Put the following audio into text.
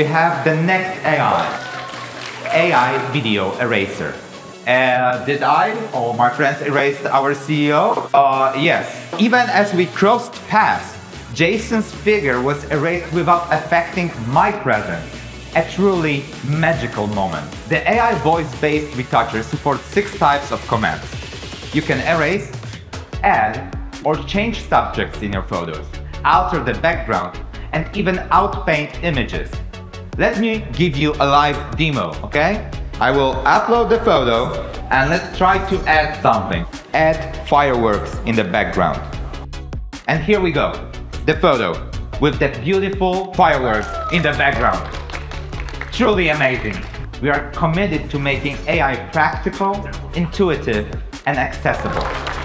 we have the next AI, AI Video Eraser. Uh, did I or my friends erase our CEO? Uh, yes. Even as we crossed paths, Jason's figure was erased without affecting my presence. A truly magical moment. The AI voice-based retoucher supports six types of commands. You can erase, add, or change subjects in your photos, alter the background, and even outpaint images. Let me give you a live demo, okay? I will upload the photo and let's try to add something. Add fireworks in the background. And here we go, the photo with the beautiful fireworks in the background. Truly amazing. We are committed to making AI practical, intuitive, and accessible.